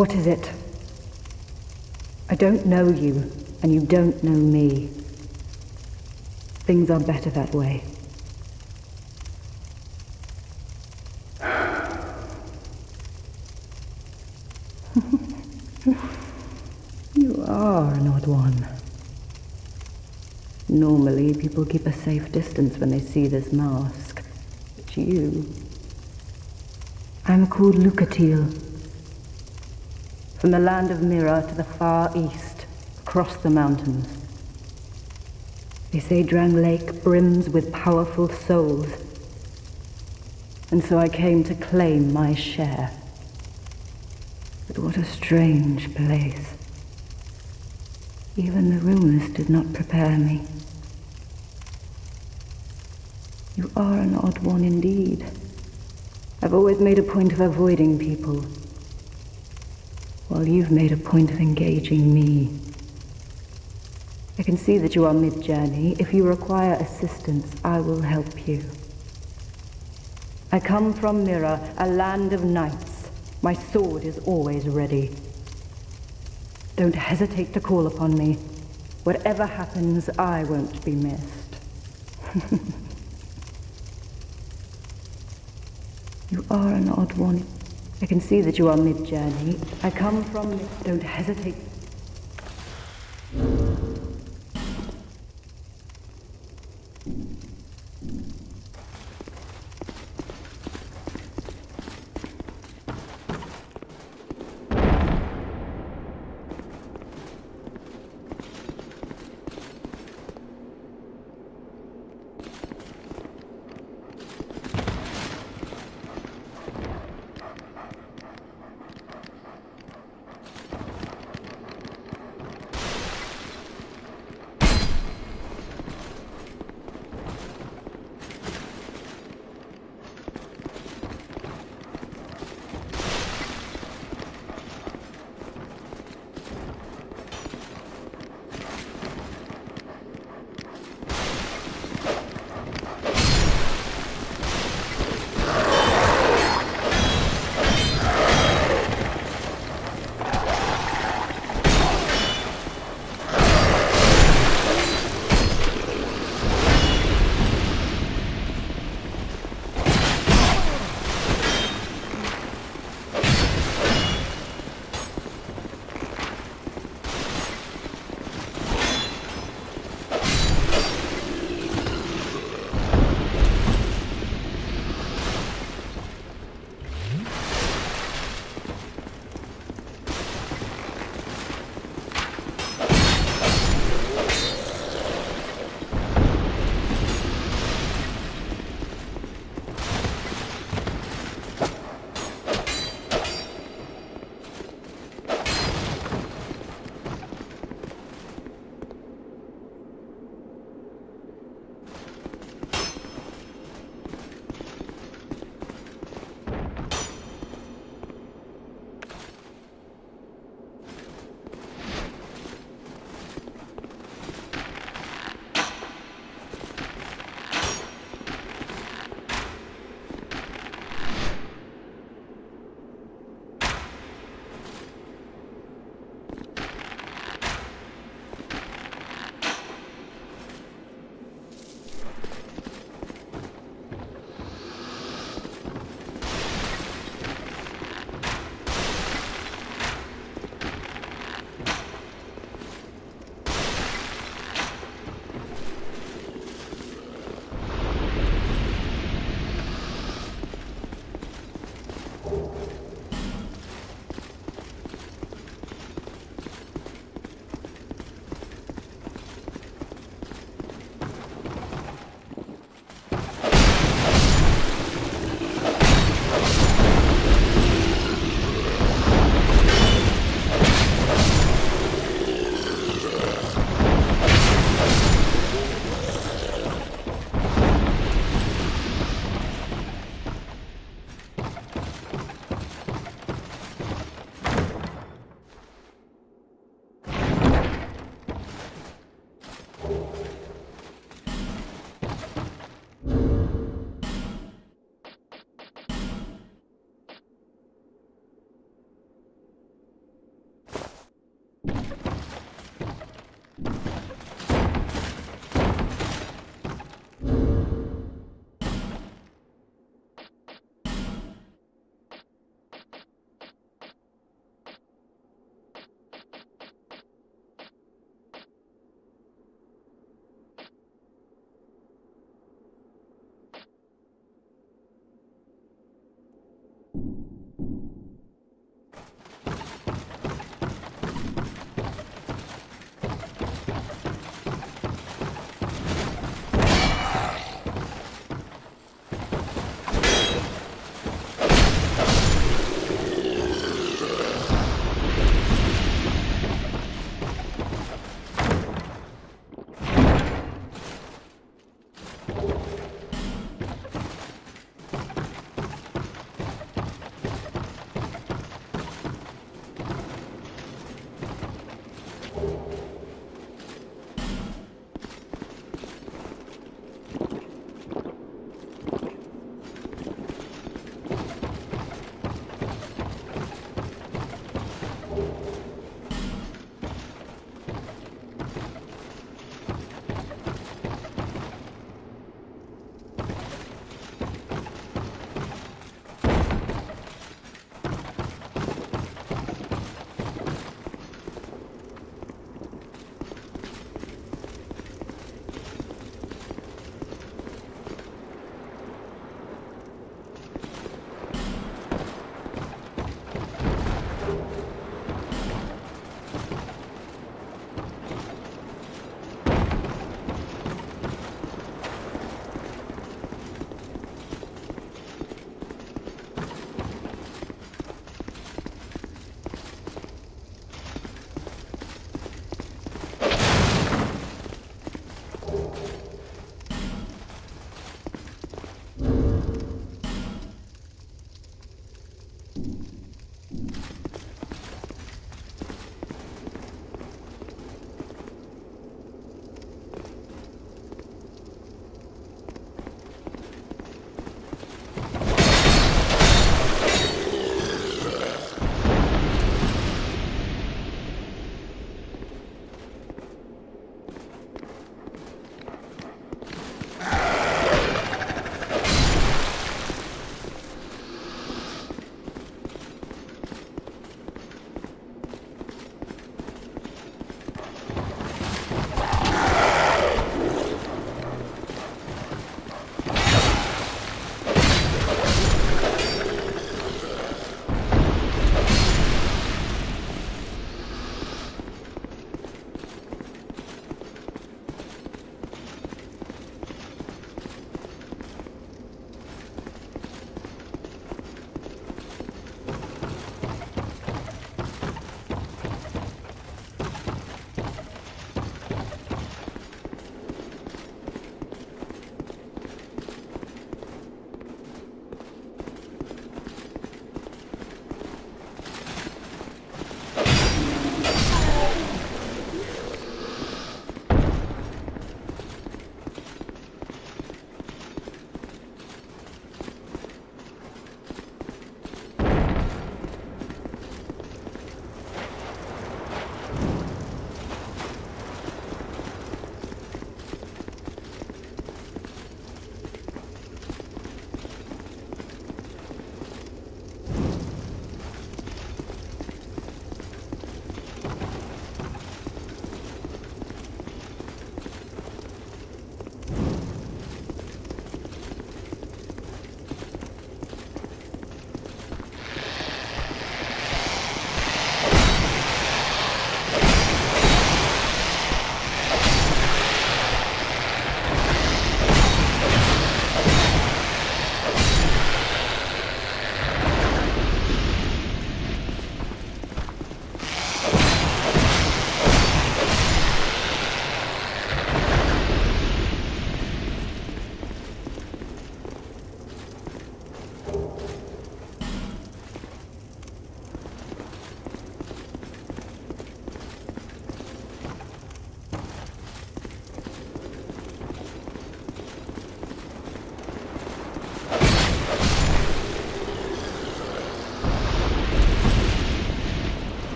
What is it? I don't know you, and you don't know me. Things are better that way. you are an odd one. Normally, people keep a safe distance when they see this mask. But you... I'm called Lucatiel. From the land of Mirrah to the far east, across the mountains. They say Drangleic brims with powerful souls. And so I came to claim my share. But what a strange place. Even the rumors did not prepare me. You are an odd one indeed. I've always made a point of avoiding people. While you've made a point of engaging me. I can see that you are mid-journey. If you require assistance, I will help you. I come from Mirrah, a land of knights. My sword is always ready. Don't hesitate to call upon me. Whatever happens, I won't be missed. you are an odd one. I can see that you are mid-journey. I come from... Don't hesitate.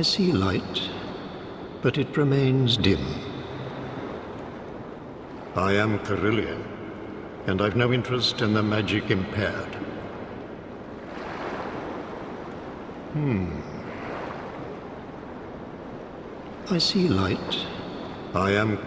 I see light, but it remains dim. I am Carhillion, and I've no interest in the magic impaired. Hmm. I see light. I am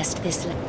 lest this...